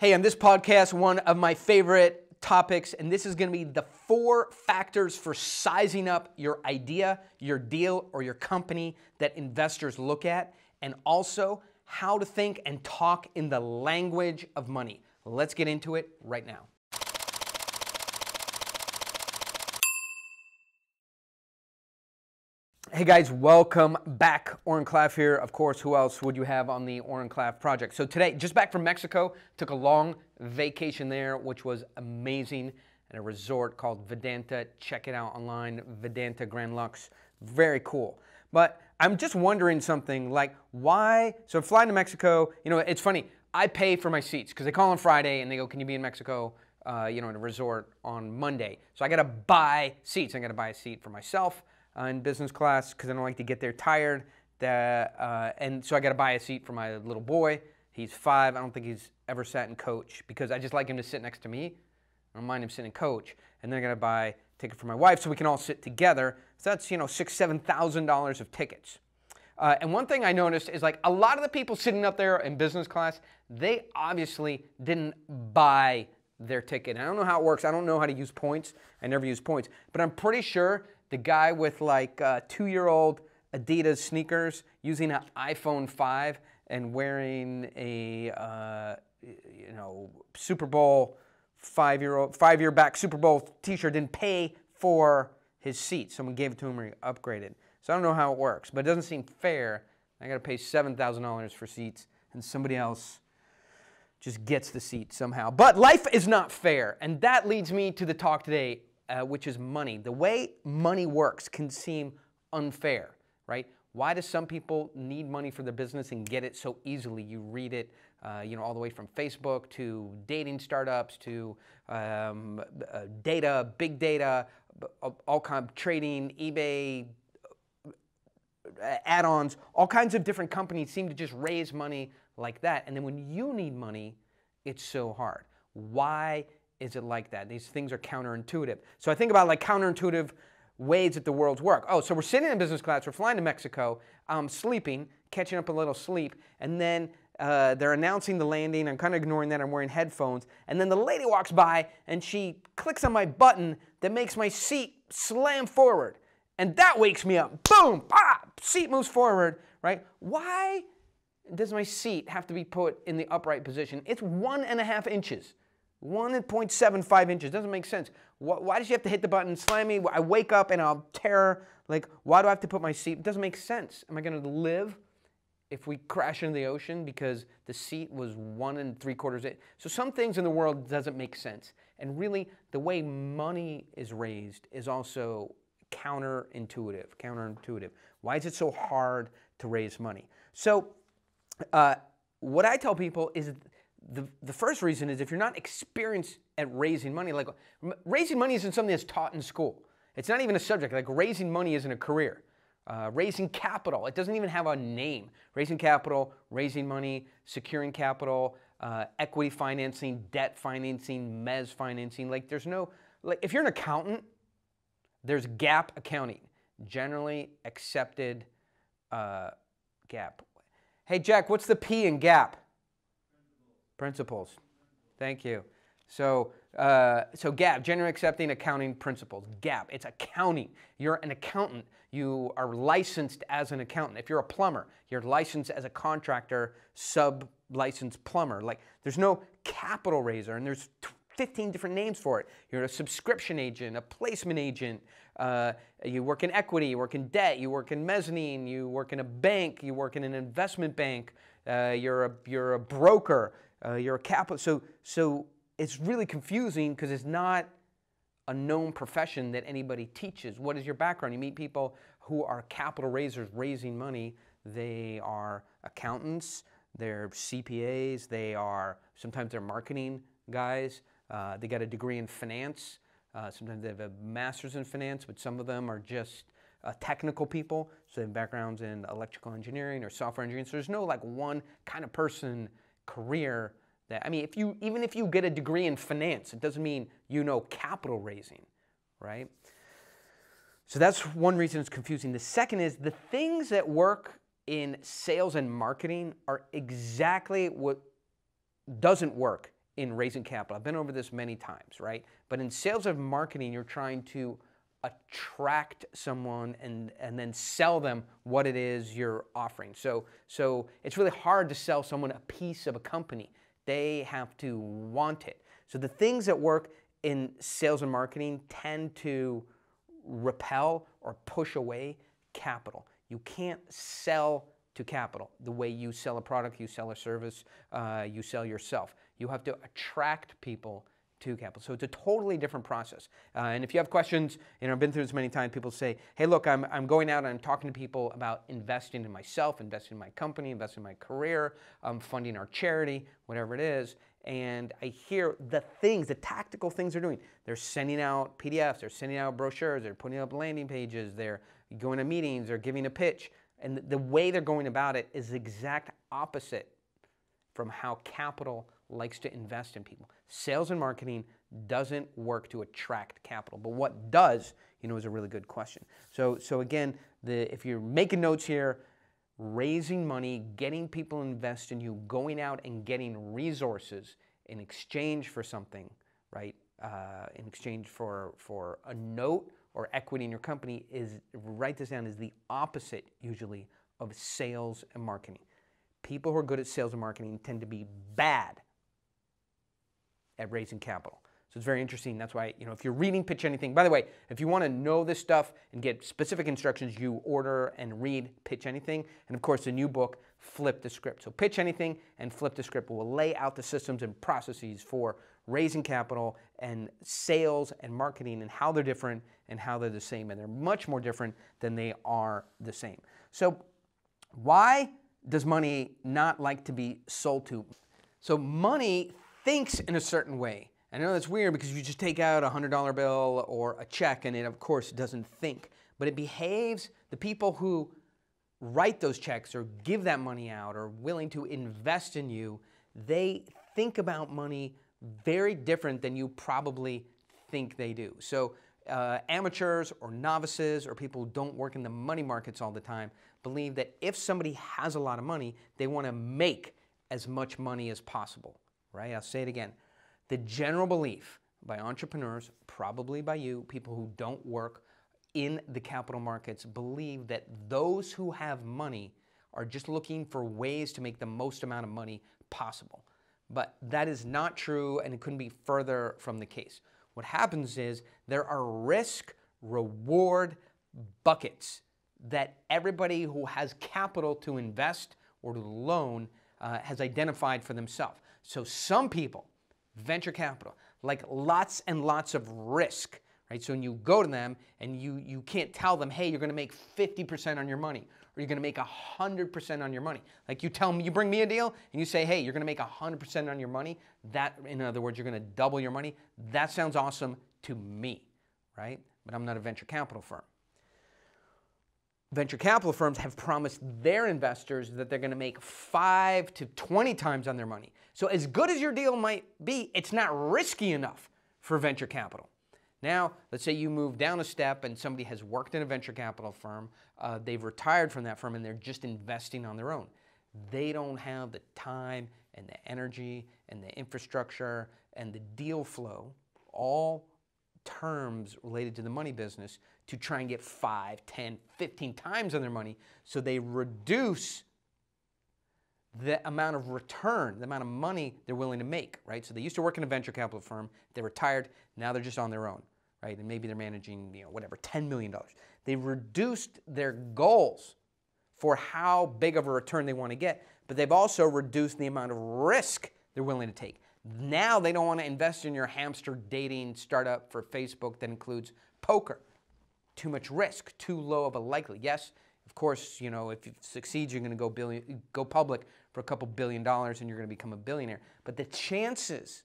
Hey, on this podcast, one of my favorite topics, and this is gonna be the four factors for sizing up your idea, your deal, or your company that investors look at, and also how to think and talk in the language of money. Let's get into it right now. Hey guys, welcome back. Oren Klaff here. Of course, who else would you have on the Oren Klaff project? So today, just back from Mexico, took a long vacation there, which was amazing at a resort called Vidanta. Check it out online, Vidanta Grand Luxxe. Very cool. But I'm just wondering something like why, so flying to Mexico, you know, it's funny, I pay for my seats because they call on Friday and they go, can you be in Mexico, uh, you know, in a resort on Monday? So I got to buy seats. I got to buy a seat for myself uh, in business class because I don't like to get there tired. That, uh, and so I got to buy a seat for my little boy. He's five. I don't think he's ever sat in coach because I just like him to sit next to me. I don't mind him sitting in coach. And then I got to buy a ticket for my wife so we can all sit together. So that's, you know, six, seven thousand dollars of tickets. Uh, and one thing I noticed is like a lot of the people sitting up there in business class, they obviously didn't buy their ticket. And I don't know how it works. I don't know how to use points. I never use points. But I'm pretty sure the guy with like uh, two-year-old Adidas sneakers using an iPhone 5 and wearing a uh, you know Super Bowl five-year-old five-year back Super Bowl T-shirt didn't pay for his seat. Someone gave it to him or he upgraded. So I don't know how it works, but it doesn't seem fair. I got to pay seven thousand dollars for seats, and somebody else just gets the seat somehow. But life is not fair, and that leads me to the talk today uh, which is money. The way money works can seem unfair, right? Why do some people need money for their business and get it so easily? You read it, uh, you know, all the way from Facebook to dating startups to um, uh, data, big data, all kind of trading, eBay, uh, add-ons, all kinds of different companies seem to just raise money like that. And then when you need money, it's so hard. Why is it like that? These things are counterintuitive. So I think about like counterintuitive ways that the world's work. Oh, so we're sitting in business class, we're flying to Mexico, I'm sleeping, catching up a little sleep, and then uh, they're announcing the landing. I'm kind of ignoring that. I'm wearing headphones. And then the lady walks by and she clicks on my button that makes my seat slam forward. And that wakes me up. Boom, pop, seat moves forward, right? Why does my seat have to be put in the upright position? It's one and a half inches. 1.75 inches. Doesn't make sense. Why does she have to hit the button, slam me? I wake up and I'll tear. Like, why do I have to put my seat? It doesn't make sense. Am I going to live if we crash into the ocean because the seat was one and three quarters? In? So some things in the world doesn't make sense. And really, the way money is raised is also counterintuitive. Counterintuitive. Why is it so hard to raise money? So, uh, what I tell people is the, the first reason is if you're not experienced at raising money, like raising money isn't something that's taught in school. It's not even a subject. Like raising money isn't a career. Uh, raising capital, it doesn't even have a name. Raising capital, raising money, securing capital, uh, equity financing, debt financing, mez financing. Like there's no, like if you're an accountant, there's GAAP accounting, generally accepted uh, GAAP. Hey Jack, what's the P in GAAP? Principles. Thank you. So, uh, so GAAP, Generally Accepting Accounting Principles. GAAP, it's accounting. You're an accountant. You are licensed as an accountant. If you're a plumber, you're licensed as a contractor, sub-licensed plumber. Like, there's no capital raiser, and there's 15 different names for it. You're a subscription agent, a placement agent. Uh, you work in equity, you work in debt, you work in mezzanine, you work in a bank, you work in an investment bank. Uh, you're a you're a broker uh, you're a capital. So, so it's really confusing because it's not a known profession that anybody teaches. What is your background? You meet people who are capital raisers raising money. They are accountants, they're CPAs, they are sometimes they're marketing guys. Uh, they got a degree in finance. Uh, sometimes they have a master's in finance, but some of them are just uh, technical people. So they have backgrounds in electrical engineering or software engineering. So there's no like one kind of person career that, I mean, if you, even if you get a degree in finance, it doesn't mean you know capital raising, right? So that's one reason it's confusing. The second is the things that work in sales and marketing are exactly what doesn't work in raising capital. I've been over this many times, right? But in sales and marketing, you're trying to attract someone and, and then sell them what it is you're offering. So, so it's really hard to sell someone a piece of a company. They have to want it. So the things that work in sales and marketing tend to repel or push away capital. You can't sell to capital the way you sell a product, you sell a service, uh, you sell yourself. You have to attract people to capital. So it's a totally different process. Uh, and if you have questions, you know, I've been through this many times, people say, hey, look, I'm, I'm going out and I'm talking to people about investing in myself, investing in my company, investing in my career, um, funding our charity, whatever it is. And I hear the things, the tactical things they're doing. They're sending out PDFs, they're sending out brochures, they're putting up landing pages, they're going to meetings, they're giving a pitch. And the, the way they're going about it is the exact opposite from how capital likes to invest in people. Sales and marketing doesn't work to attract capital, but what does, you know, is a really good question. So, so again, the, if you're making notes here, raising money, getting people to invest in you, going out and getting resources in exchange for something, right? Uh, in exchange for, for a note or equity in your company is, write this down, is the opposite usually of sales and marketing. People who are good at sales and marketing tend to be bad at raising capital. So it's very interesting. That's why, you know, if you're reading Pitch Anything, by the way, if you want to know this stuff and get specific instructions, you order and read Pitch Anything. And of course, the new book, Flip the Script. So Pitch Anything and Flip the Script will lay out the systems and processes for raising capital and sales and marketing and how they're different and how they're the same. And they're much more different than they are the same. So why does money not like to be sold to? So money thinks in a certain way. I know that's weird because you just take out a $100 bill or a check and it, of course, doesn't think. But it behaves, the people who write those checks or give that money out or willing to invest in you, they think about money very different than you probably think they do. So uh, amateurs or novices or people who don't work in the money markets all the time believe that if somebody has a lot of money, they want to make as much money as possible right? I'll say it again. The general belief by entrepreneurs, probably by you, people who don't work in the capital markets, believe that those who have money are just looking for ways to make the most amount of money possible. But that is not true and it couldn't be further from the case. What happens is there are risk reward buckets that everybody who has capital to invest or to loan uh, has identified for themselves. So some people, venture capital, like lots and lots of risk, right? So when you go to them and you, you can't tell them, hey, you're gonna make 50% on your money or you're gonna make 100% on your money. Like you tell me, you bring me a deal and you say, hey, you're gonna make 100% on your money. That, in other words, you're gonna double your money. That sounds awesome to me, right? But I'm not a venture capital firm venture capital firms have promised their investors that they're going to make 5 to 20 times on their money. So as good as your deal might be, it's not risky enough for venture capital. Now, let's say you move down a step and somebody has worked in a venture capital firm, uh, they've retired from that firm and they're just investing on their own. They don't have the time and the energy and the infrastructure and the deal flow, all terms related to the money business to try and get 5, 10, 15 times on their money. So they reduce the amount of return, the amount of money they're willing to make, right? So they used to work in a venture capital firm, they retired, now they're just on their own, right? And maybe they're managing, you know, whatever, $10 million. They reduced their goals for how big of a return they want to get, but they've also reduced the amount of risk they're willing to take. Now they don't want to invest in your hamster dating startup for Facebook that includes poker. Too much risk, too low of a likely. Yes, of course, you know, if you succeed, you're going to go billion, go public for a couple billion dollars and you're going to become a billionaire. But the chances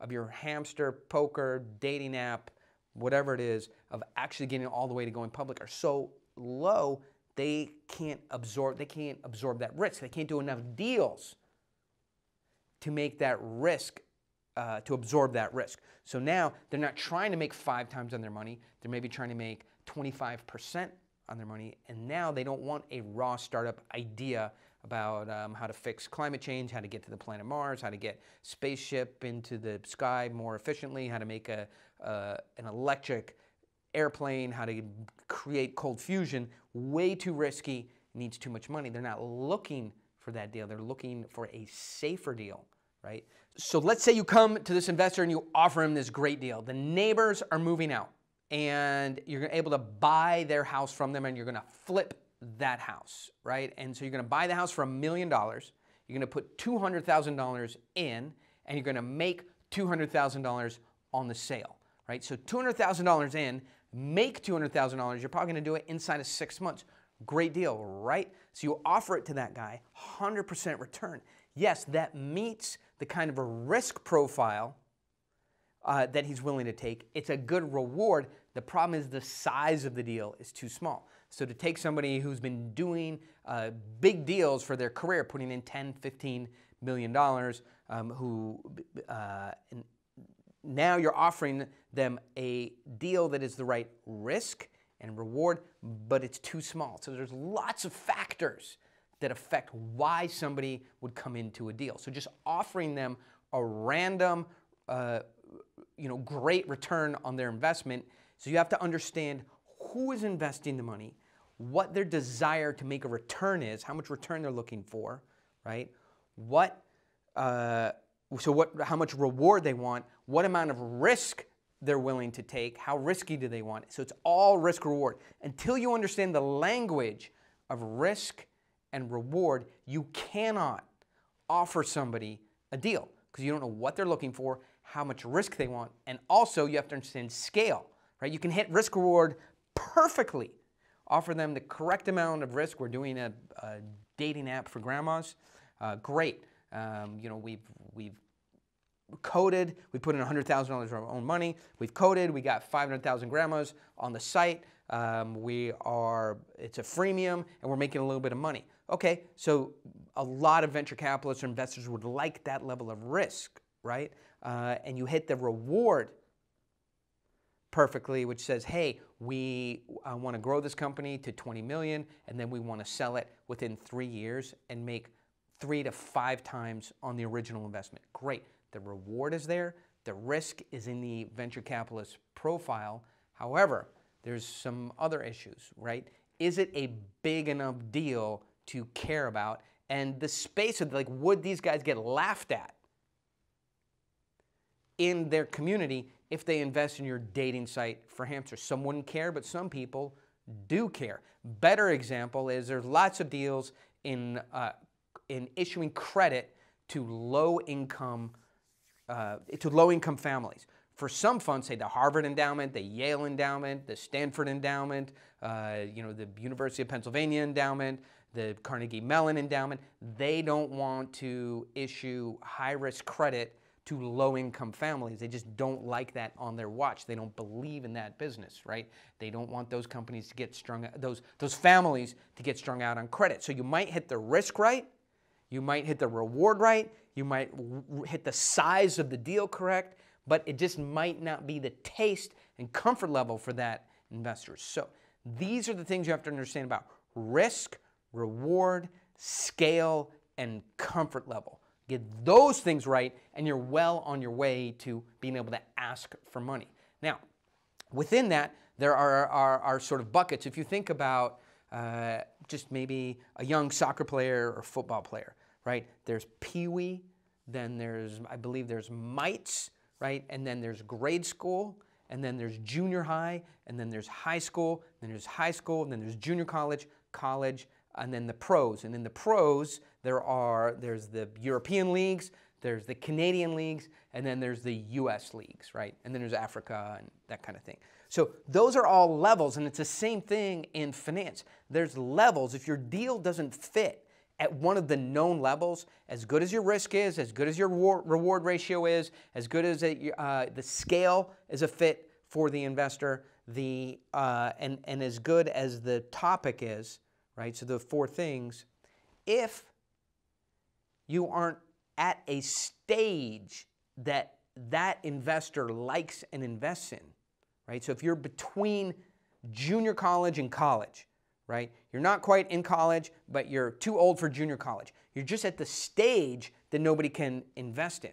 of your hamster poker dating app, whatever it is, of actually getting all the way to going public are so low, they can't absorb they can't absorb that risk. They can't do enough deals to make that risk, uh, to absorb that risk. So now they're not trying to make five times on their money, they're maybe trying to make 25% on their money, and now they don't want a raw startup idea about um, how to fix climate change, how to get to the planet Mars, how to get spaceship into the sky more efficiently, how to make a, uh, an electric airplane, how to create cold fusion. Way too risky, needs too much money. They're not looking for that deal. They're looking for a safer deal, right? So let's say you come to this investor and you offer him this great deal. The neighbors are moving out and you're able to buy their house from them and you're going to flip that house, right? And so you're going to buy the house for a million dollars. You're going to put $200,000 in and you're going to make $200,000 on the sale, right? So $200,000 in, make $200,000. You're probably going to do it inside of six months. Great deal, right? So you offer it to that guy, 100% return. Yes, that meets the kind of a risk profile uh, that he's willing to take. It's a good reward. The problem is the size of the deal is too small. So to take somebody who's been doing uh, big deals for their career, putting in 10, 15 million dollars, um, who uh, now you're offering them a deal that is the right risk and reward, but it's too small. So there's lots of factors that affect why somebody would come into a deal. So just offering them a random, uh, you know, great return on their investment. So you have to understand who is investing the money, what their desire to make a return is, how much return they're looking for, right? What, uh, so what, how much reward they want, what amount of risk they're willing to take, how risky do they want. So it's all risk reward. Until you understand the language of risk and reward, you cannot offer somebody a deal because you don't know what they're looking for, how much risk they want, and also you have to understand scale, right? You can hit risk reward perfectly, offer them the correct amount of risk. We're doing a, a dating app for grandmas. Uh, great. Um, you know, we've, we've coded, we put in $100,000 of our own money. We've coded, we got 500,000 grandmas on the site. Um, we are, it's a freemium, and we're making a little bit of money. Okay, so a lot of venture capitalists or investors would like that level of risk, right? Uh, and you hit the reward perfectly, which says, hey, we uh, want to grow this company to 20 million, and then we want to sell it within three years and make three to five times on the original investment. Great. The reward is there. The risk is in the venture capitalist profile. However, there's some other issues, right? Is it a big enough deal to care about. And the space of like, would these guys get laughed at in their community if they invest in your dating site for hamsters? Some wouldn't care, but some people do care. Better example is there's lots of deals in uh, in issuing credit to low income uh, to low income families. For some funds, say the Harvard Endowment, the Yale Endowment, the Stanford Endowment, uh, you know, the University of Pennsylvania Endowment, the Carnegie Mellon Endowment, they don't want to issue high risk credit to low income families. They just don't like that on their watch. They don't believe in that business, right? They don't want those companies to get strung those those families to get strung out on credit. So you might hit the risk right, you might hit the reward right, you might hit the size of the deal correct, but it just might not be the taste and comfort level for that investor. So these are the things you have to understand about risk, reward, scale, and comfort level. Get those things right, and you're well on your way to being able to ask for money. Now, within that, there are, are, are sort of buckets. If you think about uh, just maybe a young soccer player or football player, right? There's peewee, then there's, I believe there's mites, right? And then there's grade school, and then there's junior high, and then there's high school, then there's high school, and then there's junior college, college, and then the pros. And in the pros, there are there's the European leagues, there's the Canadian leagues, and then there's the U.S. leagues, right? And then there's Africa and that kind of thing. So those are all levels, and it's the same thing in finance. There's levels. If your deal doesn't fit at one of the known levels, as good as your risk is, as good as your reward ratio is, as good as a, uh, the scale is a fit for the investor, the uh, and and as good as the topic is, right? So the four things, if you aren't at a stage that that investor likes and invests in, right? So if you're between junior college and college, right? You're not quite in college, but you're too old for junior college. You're just at the stage that nobody can invest in,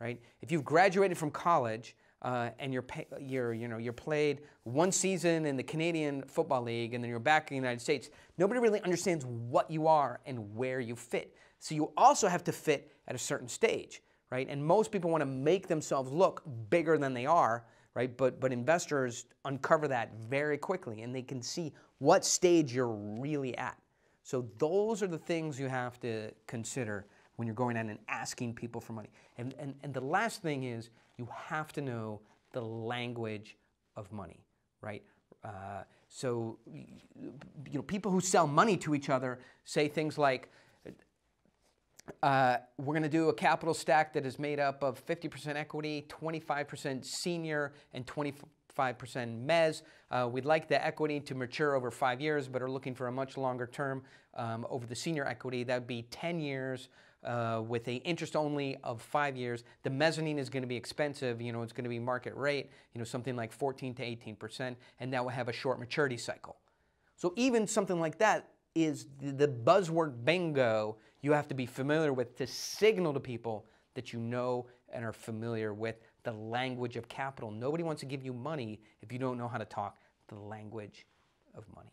right? If you've graduated from college uh, and you're, pay, you're, you know, you're played one season in the Canadian Football League and then you're back in the United States, nobody really understands what you are and where you fit. So you also have to fit at a certain stage, right? And most people want to make themselves look bigger than they are, right? But, but investors uncover that very quickly and they can see what stage you're really at. So those are the things you have to consider when you're going out and asking people for money. And, and, and the last thing is you have to know the language of money, right? Uh, so, you know, people who sell money to each other say things like, uh, we're going to do a capital stack that is made up of 50% equity, 25% senior, and 25% mez. Uh, we'd like the equity to mature over five years, but are looking for a much longer term um, over the senior equity. That would be 10 years uh, with a interest only of five years. The mezzanine is going to be expensive. You know, it's going to be market rate. You know, something like 14 to 18 percent, and that will have a short maturity cycle. So even something like that is the buzzword bingo you have to be familiar with to signal to people that you know and are familiar with the language of capital. Nobody wants to give you money if you don't know how to talk the language of money.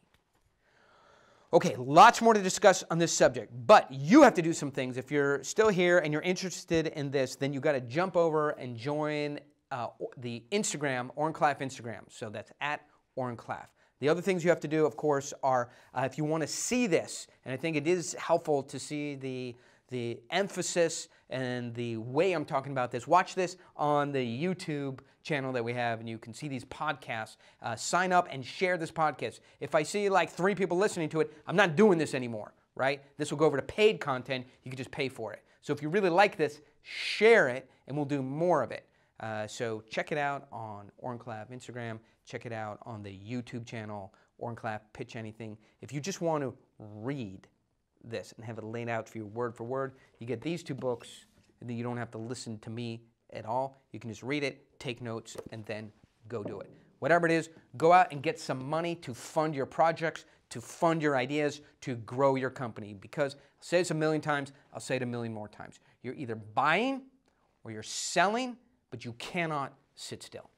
Okay, lots more to discuss on this subject, but you have to do some things. If you're still here and you're interested in this, then you got to jump over and join uh, the Instagram, Oren Klaff Instagram. So that's at Oren Klaff. The other things you have to do, of course, are uh, if you want to see this, and I think it is helpful to see the, the emphasis and the way I'm talking about this, watch this on the YouTube channel that we have, and you can see these podcasts. Uh, sign up and share this podcast. If I see like three people listening to it, I'm not doing this anymore, right? This will go over to paid content. You can just pay for it. So if you really like this, share it, and we'll do more of it. Uh, so check it out on Oren Klaff Instagram. Check it out on the YouTube channel, Oren Klaff Pitch Anything. If you just want to read this and have it laid out for you word for word, you get these two books, and then you don't have to listen to me at all. You can just read it, take notes, and then go do it. Whatever it is, go out and get some money to fund your projects, to fund your ideas, to grow your company. Because I'll say this a million times, I'll say it a million more times. You're either buying or you're selling but you cannot sit still.